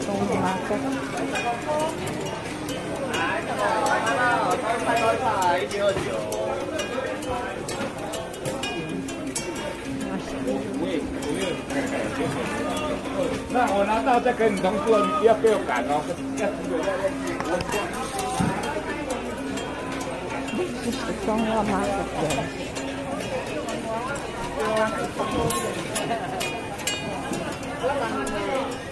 中午晚饭。那我拿到再跟你同桌，你不要被我赶哦。不装了吗？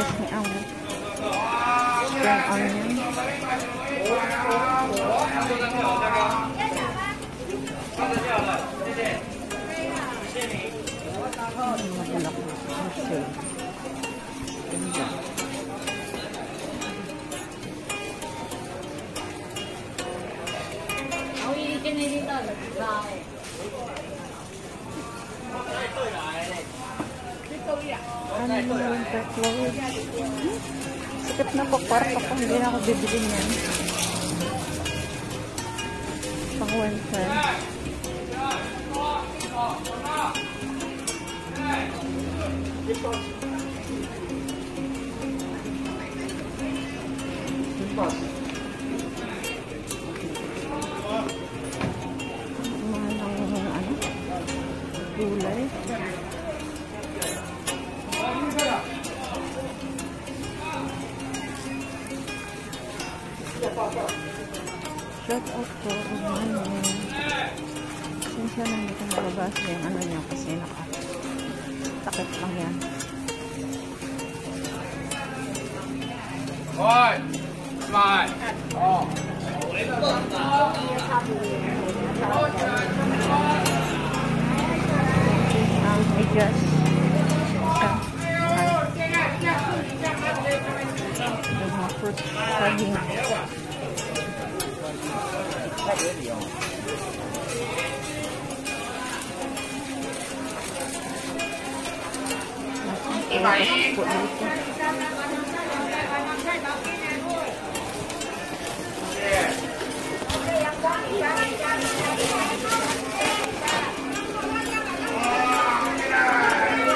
chia với ông cho ông nhé. Hãy subscribe cho kênh Ghiền Mì Gõ Để không bỏ lỡ những video hấp dẫn ano yung backload. Sikat na pakwarta kung hindi na ako bibili niyan. Pang one cent. Thank you. mataas yung ano niya kasi naka takip lang yan. Hoy! Smile! Oh! Ang bigas. Mga fruit sardine. em có sắp cuộn bánh?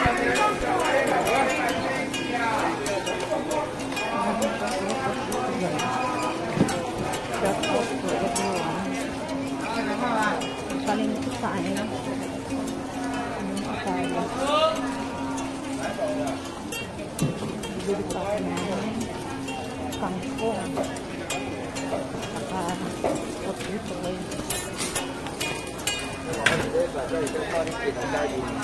Hãy subscribe cho kênh Ghiền Mì Gõ Để không bỏ lỡ những video hấp dẫn estar en.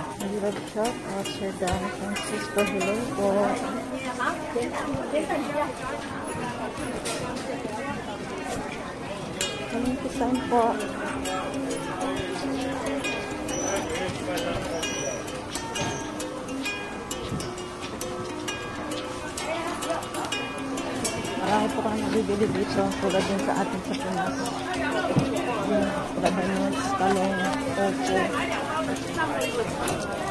Hirap shout out Sir Dan Francisco. Hello po. Kalimpisan po. Marami po kami nabibili dito tulad din sa atin sa Pinas. Yung labanos, talong, opo. Lahat na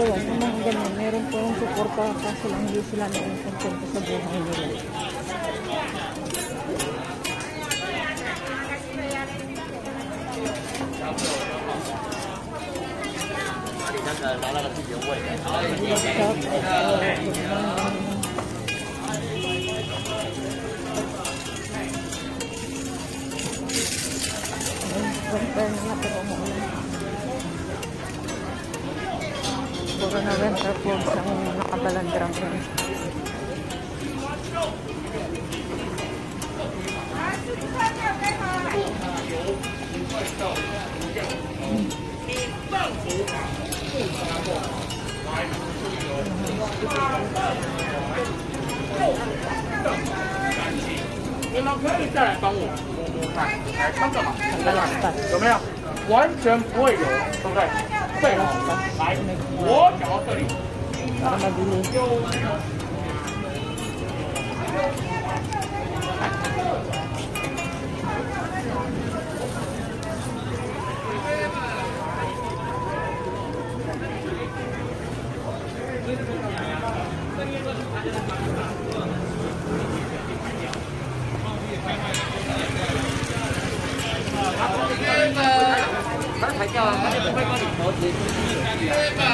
Taiwan, yung mga ganyan, meron po yung suporta kaso lang hindi sila sa. 有，不会到，不要。你们可以再来帮我摸摸看，来，看什么？看哪？有没有？完全不会有，对不对？对哦，来，我讲到这里 Thank.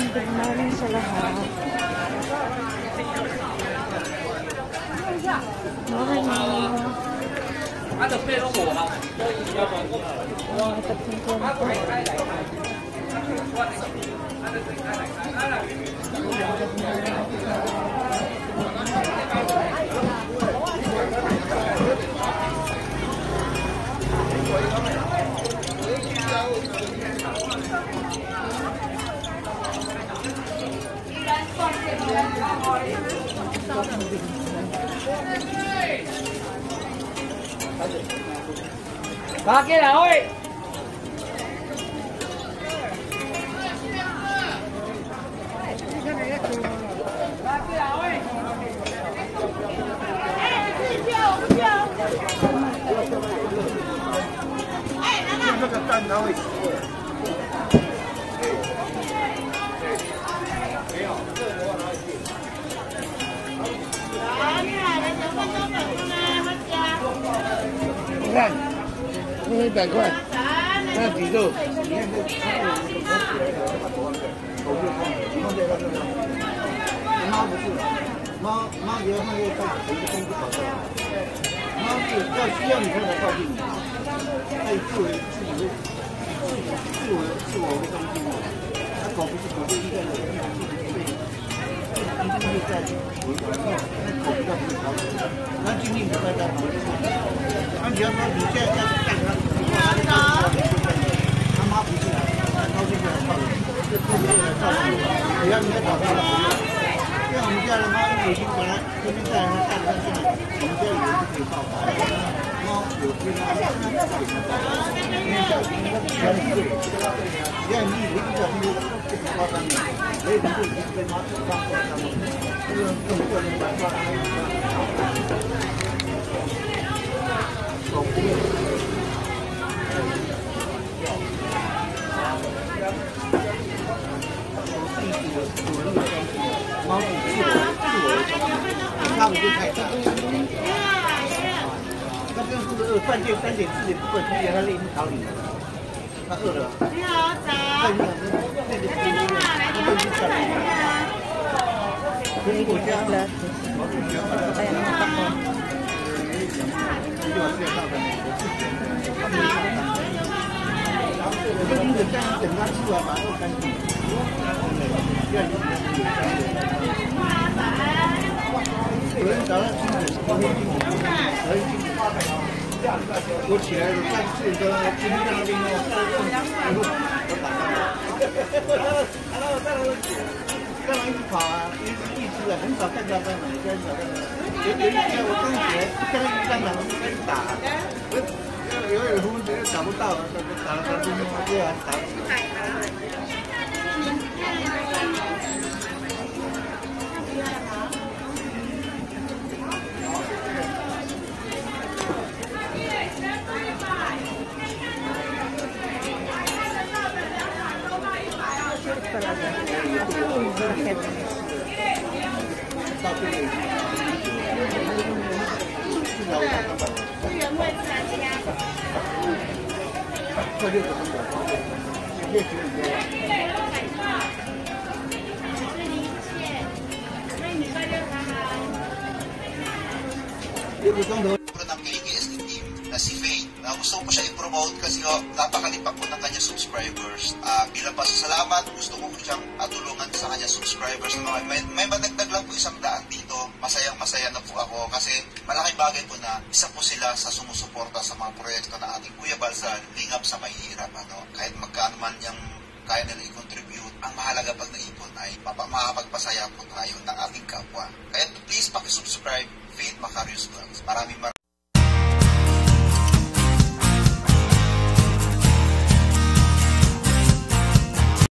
嗯好的好的好的好的好的好的好。Get out. Run. 那一百块，那比肉，你看这它有一个磨起来的，把头放在头就放放在那个。猫不是，猫猫只要放这个袋子，一个东西跑出来。猫是要需要你才能靠近你，它自为自己的自我自我的中心的。它狗不是狗，就应该有自己的对，一定会在围环绕，那狗比较不会跑出来，那尽力不在在旁边。那你要说你现在干它，猫，有些本来天天带人带着它进来，我们家以为是可以抱的。猫有些猫，因为小型它比较贵，只要你一不小心就就不夸张了，所以它就已经被猫放过来了。这个用个人来抓，狗不会。猫是自我自我的中心，它们就太大。它这是不是？饭店三点四点不管几点，它立马逃离。它饿了。你好，早。那个那个那个，它就去下来。所以我家呢，我就觉得哎呀，那个，就往线上的那个，我 我起来了，三四点钟，今天在那边哦，我打开了。然后在那个在那一直跑啊，一直一直啊，很少看到在哪，很少看到。有有一天我刚起来，看到一上场开始打，有有风觉找不到，打了打了打了，对啊，打 Pro ng KBS team na si Faye. Uh, gusto ko siya i-promote kasi oh, napakalipak ko ng kanyang subscribers. Uh, bilang pasasalamat, gusto ko po siyang atulungan sa kanyang subscribers. May, may madagdag lang po isang daan dito. Masayang masaya ako kasi malaking bagay po na isa po sila sa sumusuporta sa mga proyekto na ating Kuya Balsa lingap sa mahihirap. Ano? Kahit magkano man yung kaya nila i-contribute. Ang mahalaga pag naipon ay makapagpasaya po tayo ng ating kapwa. Kaya please pakisubscribe Faith Macarius Vlogs. Maraming maraming